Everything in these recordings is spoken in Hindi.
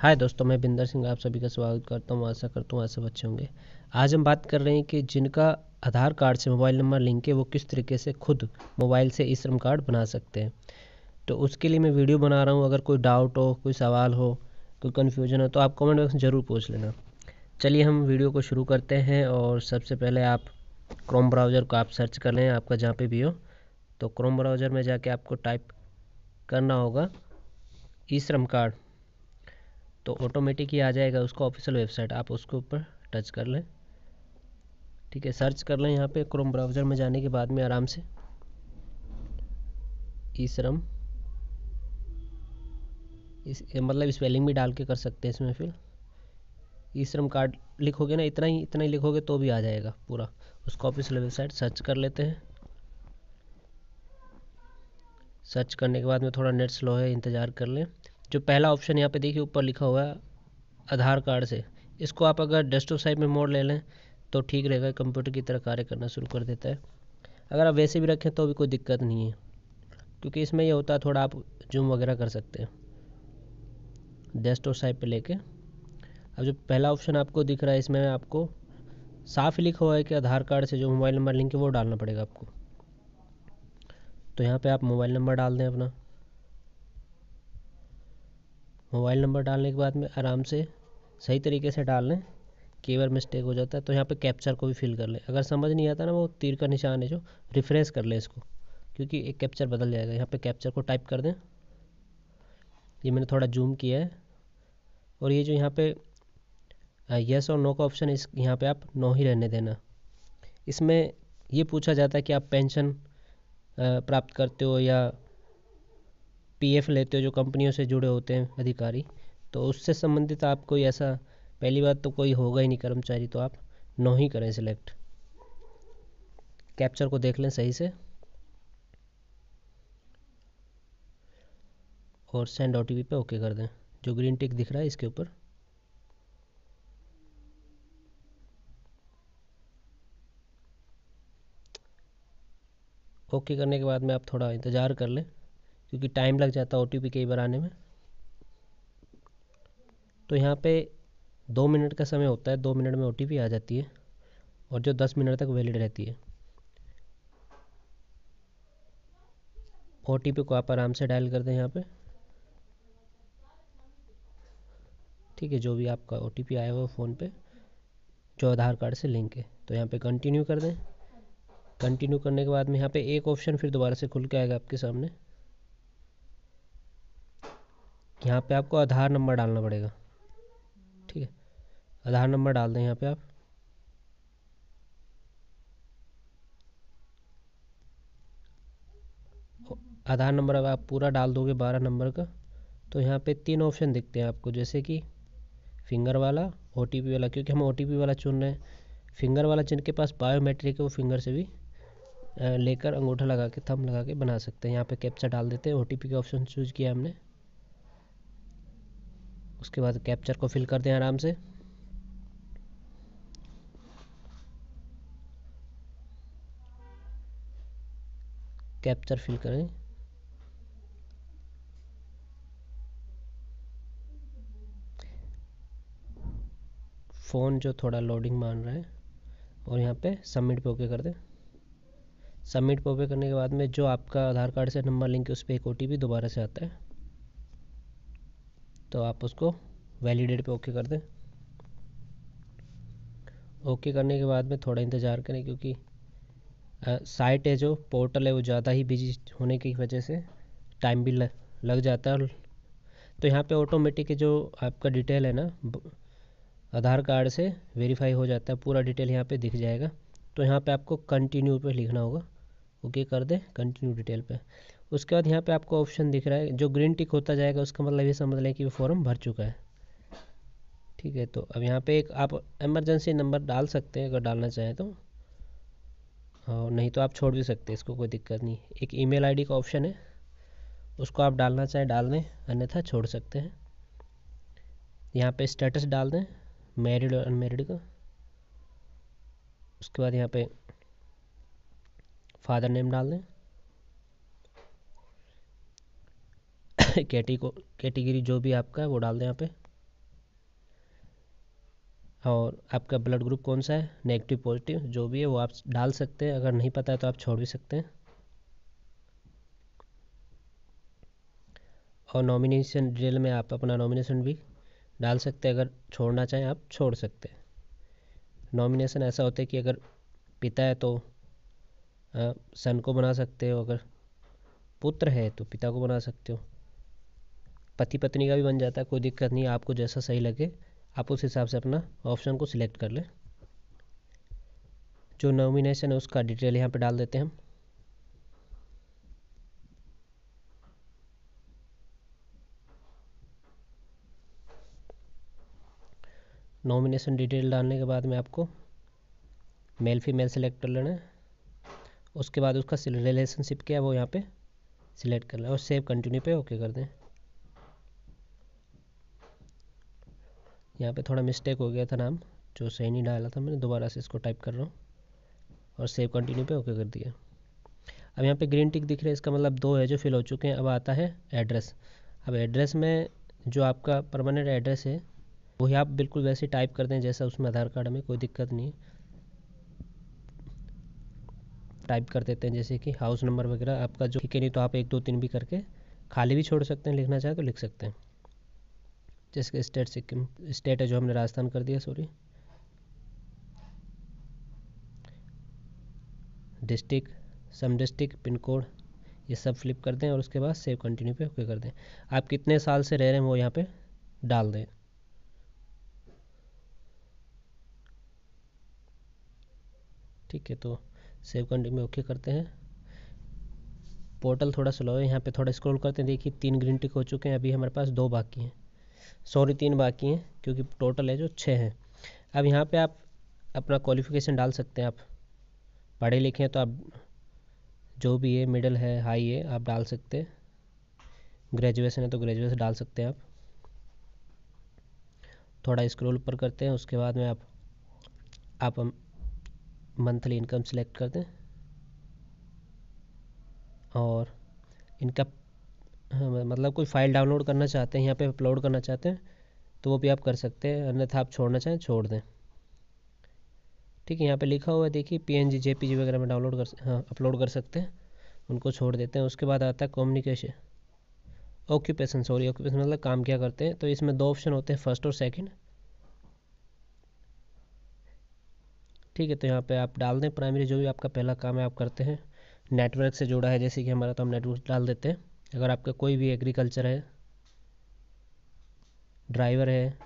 हाय दोस्तों, मैं बिंदर सिंह, आप सभी का स्वागत करता हूँ, आशा करता हूँ ऐसे बच्चे होंगे। आज हम बात कर रहे हैं कि जिनका आधार कार्ड से मोबाइल नंबर लिंक है, वो किस तरीके से खुद मोबाइल से ई श्रम कार्ड बना सकते हैं। तो उसके लिए मैं वीडियो बना रहा हूँ, अगर कोई डाउट हो, कोई सवाल हो, कोई कन्फ्यूज़न हो तो आप कमेंट बॉक्स में ज़रूर पूछ लेना। चलिए हम वीडियो को शुरू करते हैं, और सबसे पहले आप क्रोम ब्राउज़र को आप सर्च कर लें, आपका जहाँ पे भी हो। तो क्रोम ब्राउज़र में जाके आपको टाइप करना होगा, ई श्रम कार्ड। तो ऑटोमेटिक ही आ जाएगा उसका ऑफिशियल वेबसाइट आप उसके ऊपर टच कर लें। ठीक है सर्च कर लें यहाँ पे क्रोम ब्राउज़र में जाने के बाद में आराम से। ई श्रम इस मतलब स्पेलिंग भी डाल के कर सकते हैं इसमें फिर। ई श्रम कार्ड लिखोगे ना, इतना ही इतना ही लिखोगे तो भी आ जाएगा पूरा। उसका ऑफिशियल वेबसाइट सर्च कर लेते हैं। सर्च करने के बाद में थोड़ा नेट स्लो है, इंतज़ार कर लें। जो पहला ऑप्शन यहाँ पे देखिए ऊपर लिखा हुआ है, आधार कार्ड से। इसको आप अगर डेस्कटॉप साइड में मोड़ ले लें तो ठीक रहेगा कंप्यूटर की तरह कार्य करना शुरू कर देता है। अगर आप वैसे भी रखें तो भी कोई दिक्कत नहीं है, क्योंकि इसमें यह होता है, थोड़ा आप जूम वगैरह कर सकते हैं डेस्कटॉप साइड पे लेके। अब जो पहला ऑप्शन आपको दिख रहा है, इसमें आपको साफ़ लिखा हुआ है कि आधार कार्ड से जो मोबाइल नंबर लिंक है, वो डालना पड़ेगा आपको। तो यहाँ पे आप मोबाइल नंबर डाल दें अपना। मोबाइल नंबर डालने के बाद में आराम से सही तरीके से डाल लें कई बार मिस्टेक हो जाता है तो यहाँ पे कैप्चर को भी फिल कर लें। अगर समझ नहीं आता ना, वो तीर का निशान है जो रिफ्रेश कर लें इसको, क्योंकि एक कैप्चर बदल जाएगा। यहाँ पे कैप्चर को टाइप कर दें। ये मैंने थोड़ा जूम किया है। और ये जो यहाँ पे यस और नो का ऑप्शन इस, यहाँ पे आप नो ही रहने देना। इसमें ये पूछा जाता है कि आप पेंशन प्राप्त करते हो या पीएफ लेते हो, जो कंपनियों से जुड़े होते हैं अधिकारी तो उससे संबंधित आप कोई ऐसा, पहली बात तो कोई होगा ही नहीं कर्मचारी तो आप नो ही करें सिलेक्ट कैप्चर को देख लें सही से। और सेंड ओटीपी पे ओके कर दें। जो ग्रीन टिक दिख रहा है इसके ऊपर। ओके करने के बाद में आप थोड़ा इंतज़ार कर लें। क्योंकि टाइम लग जाता है ओ कई बार आने में। तो यहाँ पे दो मिनट का समय होता है, दो मिनट में ओटीपी आ जाती है और जो दस मिनट तक वैलिड रहती है। ओटीपी को आप आराम से डायल कर दें यहाँ पे। ठीक है, जो भी आपका ओटीपी आया हुआ फ़ोन पे, जो आधार कार्ड से लिंक है। तो यहाँ पे कंटिन्यू कर दें। कंटिन्यू करने के बाद में यहाँ पे एक ऑप्शन फिर दोबारा से खुल के आएगा आपके सामने। यहाँ पे आपको आधार नंबर डालना पड़ेगा। ठीक है? आधार नंबर डाल दें यहाँ पे आप। आधार नंबर अब आप पूरा डाल दोगे बारह नंबर का तो यहाँ पे तीन ऑप्शन दिखते हैं आपको, जैसे कि फिंगर वाला ओटीपी वाला, क्योंकि हम ओटीपी वाला चुन रहे हैं। फिंगर वाला जिनके पास बायोमेट्रिक है, वो फिंगर से भी लेकर अंगूठा लगा के थम लगा के बना सकते हैं। यहाँ पे कैप्चा डाल देते हैं ओ का ऑप्शन चूज़ किया हमने। उसके बाद कैप्चर को फिल कर दें आराम से। कैप्चर फिल करें। फ़ोन जो थोड़ा लोडिंग मान रहा है, और यहाँ पे सबमिट पे ओके कर दें। सबमिट पे ओके करने के बाद में जो आपका आधार कार्ड से नंबर लिंक है, उस पर एक ओ दोबारा से आता है। तो आप उसको वैलिडेट पे ओके कर दें। ओके करने के बाद में थोड़ा इंतज़ार करें क्योंकि साइट है जो पोर्टल है वो ज़्यादा ही बिज़ी होने की वजह से टाइम भी लग जाता है तो यहाँ पे ऑटोमेटिक जो आपका डिटेल है ना आधार कार्ड से वेरीफाई हो जाता है, पूरा डिटेल यहाँ पे दिख जाएगा। तो यहाँ पे आपको कंटिन्यू पे लिखना होगा। ओके कर दें कंटिन्यू डिटेल पे। उसके बाद यहाँ पे आपको ऑप्शन दिख रहा है, जो ग्रीन टिक होता जाएगा, उसका मतलब ये समझ लें कि वो फॉर्म भर चुका है। ठीक है तो अब यहाँ पे एक आप इमरजेंसी नंबर डाल सकते हैं, अगर डालना चाहें तो। और नहीं तो आप छोड़ भी सकते हैं इसको कोई दिक्कत नहीं। एक ईमेल आईडी का ऑप्शन है, उसको आप डालना चाहें, डाल दें, अन्यथा छोड़ सकते हैं। यहाँ पे स्टेटस डाल दें मैरिड और अनमेरिड का। उसके बाद यहाँ पे फादर नेम डाल दें। कैटी कैटेगरी जो भी आपका है, वो डाल दें यहाँ पे। और आपका ब्लड ग्रुप कौन सा है? नेगेटिव पॉजिटिव जो भी है, वो आप डाल सकते हैं। अगर नहीं पता है तो आप छोड़ भी सकते हैं। और नॉमिनेशन डिटेल में आप अपना नॉमिनेशन भी डाल सकते हैं। अगर छोड़ना चाहें, आप छोड़ सकते हैं। नॉमिनेशन ऐसा होता है कि अगर पिता है तो सन को बना सकते हो। अगर पुत्र है तो पिता को बना सकते हो। पति पत्नी का भी बन जाता है, कोई दिक्कत नहीं, आपको जैसा सही लगे, आप उस हिसाब से अपना ऑप्शन को सिलेक्ट कर लें। जो नॉमिनेशन है, उसका डिटेल यहाँ पे डाल देते हैं हम। नॉमिनेशन डिटेल डालने के बाद में आपको मेल फीमेल सेलेक्ट कर लेना है। उसके बाद उसका रिलेशनशिप क्या है, वो यहाँ पे सिलेक्ट कर लें और सेव कंटिन्यू पे ओके कर दें। यहाँ पे थोड़ा मिस्टेक हो गया था नाम, जो सही नहीं डाला था मैंने, दोबारा से इसको टाइप कर रहा हूँ। और सेव कंटिन्यू पे ओके कर दिया। अब यहाँ पे ग्रीन टिक दिख रहा है, इसका मतलब दो है जो फिल हो चुके हैं, अब आता है एड्रेस अब एड्रेस में जो आपका परमानेंट एड्रेस है, वही आप बिल्कुल वैसे टाइप कर दें, जैसा उसमें आधार कार्ड में कोई दिक्कत नहीं टाइप कर देते हैं, जैसे कि हाउस नंबर वगैरह आपका जो ठीक है, नहीं तो आप एक दो तीन भी करके खाली भी छोड़ सकते हैं, लिखना चाहें तो लिख सकते हैं। जैसे स्टेट सिक्किम स्टेट है जो हमने राजस्थान कर दिया sorry district some district pin code ये सब फ्लिप कर दें और उसके बाद सेव कंटिन्यू पे ओके कर दें। आप कितने साल से रह रहे हैं वो यहाँ पे? डाल दें। ठीक है तो सेव कंटिन्यू ओके करते हैं। पोर्टल थोड़ा स्लो है, यहाँ पे थोड़ा स्क्रॉल करते हैं। देखिए, तीन ग्रीन टिक हो चुके हैं। अभी हमारे पास दो बाकी हैं। सॉरी तीन बाकी हैं, क्योंकि टोटल है जो छः हैं। अब यहाँ पे आप अपना क्वालिफ़िकेशन डाल सकते हैं आप। पढ़े लिखे हैं तो आप जो भी है मिडिल है हाई है, आप डाल सकते हैं। ग्रेजुएशन है तो ग्रेजुएशन डाल सकते हैं आप। थोड़ा स्क्रॉल ऊपर करते हैं, उसके बाद में आप आप मंथली इनकम सेलेक्ट कर दें और इनका हाँ मतलब कोई फ़ाइल डाउनलोड करना चाहते हैं यहाँ पे अपलोड करना चाहते हैं तो वो भी आप कर सकते हैं। अन्यथा आप छोड़ना चाहें, छोड़ दें। ठीक है, यहाँ पे लिखा हुआ है, देखिए P N G J P G वगैरह में डाउनलोड कर हाँ अपलोड कर सकते हैं। उनको छोड़ देते हैं। उसके बाद आता है कम्युनिकेशन ऑक्यूपेशन सॉरी ऑक्यूपेशन मतलब काम क्या करते हैं। तो इसमें दो ऑप्शन होते हैं फ़र्स्ट और सेकंड ठीक है तो यहाँ पे आप डाल दें। प्राइमरी जो भी आपका पहला काम है, आप करते हैं। नेटवर्क से जुड़ा है, जैसे कि हमारा तो हम नेटवर्क डाल देते हैं। अगर आपका कोई भी एग्रीकल्चर है ड्राइवर है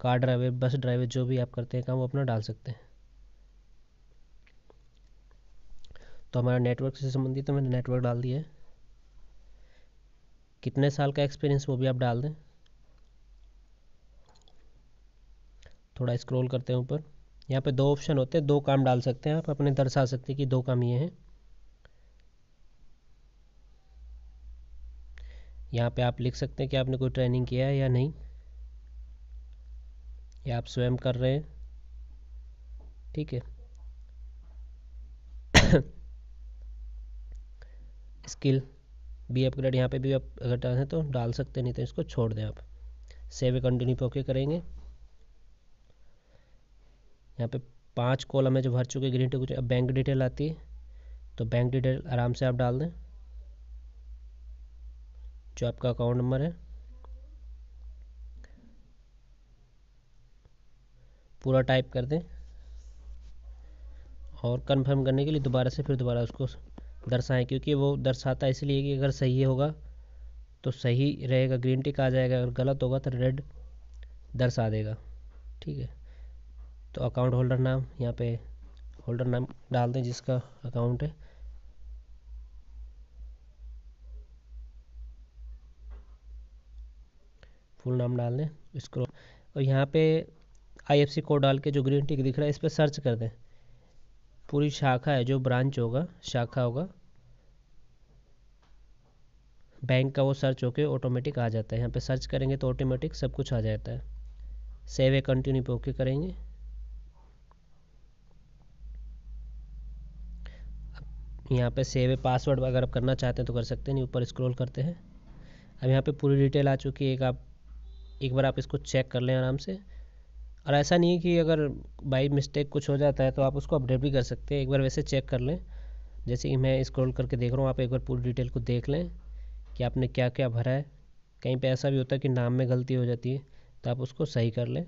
कार ड्राइवर बस ड्राइवर जो भी आप करते हैं काम, वो अपना डाल सकते हैं। तो हमारा नेटवर्क से संबंधित तो मैंने नेटवर्क डाल दिया है। कितने साल का एक्सपीरियंस वो भी आप डाल दें। थोड़ा स्क्रॉल करते हैं ऊपर। यहाँ पे दो ऑप्शन होते हैं, दो काम डाल सकते हैं आप, अपने दर्शा सकते हैं कि दो काम ये हैं। यहाँ पे आप लिख सकते हैं कि आपने कोई ट्रेनिंग किया है या नहीं। या आप स्वयं कर रहे हैं। ठीक है। स्किल बी अपग्रेड यहाँ पे भी आप अगर डालें तो डाल सकते नहीं तो इसको छोड़ दें आप। सेव कंटिन्यू पे ओके करेंगे। यहाँ पे पाँच कॉलम है जो भर चुके ग्रीन टी कुछ अब बैंक डिटेल आती है तो बैंक डिटेल आराम से आप डाल दें। जो आपका अकाउंट नंबर है। पूरा टाइप कर दें। और कंफर्म करने के लिए दोबारा से फिर दोबारा उसको दर्शाएँ, क्योंकि वो दर्शाता है इसलिए कि अगर सही होगा तो सही रहेगा ग्रीन टिक आ जाएगा, अगर गलत होगा तो रेड दर्शा देगा। ठीक है? तो अकाउंट होल्डर नाम, यहाँ पे होल्डर नाम डाल दें जिसका अकाउंट है। फुल नाम डाल दें इसको और यहाँ पे आईएफसी कोड डाल के जो ग्रीन टिक दिख रहा है, इस पर सर्च कर दें। पूरी शाखा है, जो ब्रांच होगा, शाखा होगा बैंक का वो सर्च होके ऑटोमेटिक आ जाता है। यहाँ पे सर्च करेंगे तो ऑटोमेटिक सब कुछ आ जाता है। सेव ए कंटिन्यू पे ओके करेंगे। यहाँ पे सेव ए पासवर्ड अगर आप करना चाहते हैं तो कर सकते हैं, नहीं, ऊपर स्क्रॉल करते हैं। अब यहाँ पे पूरी डिटेल आ चुकी है, एक आप एक बार आप इसको चेक कर लें आराम से। और ऐसा नहीं है कि अगर बाई मिस्टेक कुछ हो जाता है तो आप उसको अपडेट भी कर सकते हैं। एक बार वैसे चेक कर लें। जैसे कि मैं स्क्रॉल करके देख रहा हूँ, आप एक बार पूरी डिटेल को देख लें कि आपने क्या क्या भरा है। कहीं पे ऐसा भी होता है कि नाम में गलती हो जाती है तो आप उसको सही कर लें।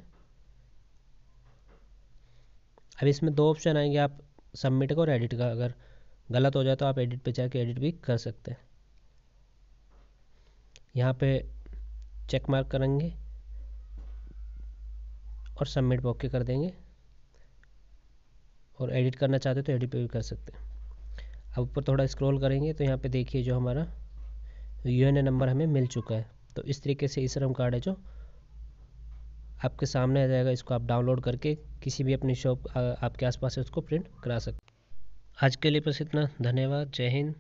अब इसमें दो ऑप्शन आएँगे, आप सबमिट का और एडिट का। अगर गलत हो जाए तो आप एडिट पे जाके एडिट भी कर सकते हैं। यहाँ पे चेक मार्क करेंगे और सबमिट ओके कर देंगे। और एडिट करना चाहते हो तो एडिट भी कर सकते हैं। अब ऊपर थोड़ा स्क्रॉल करेंगे तो यहाँ पे देखिए जो हमारा यू नंबर हमें मिल चुका है। तो इस तरीके से ई श्रम कार्ड है जो आपके सामने आ जाएगा। इसको आप डाउनलोड करके किसी भी अपनी शॉप आपके आसपास से उसको प्रिंट करा सकते आज के लिए बस इतना। धन्यवाद। जय हिंद।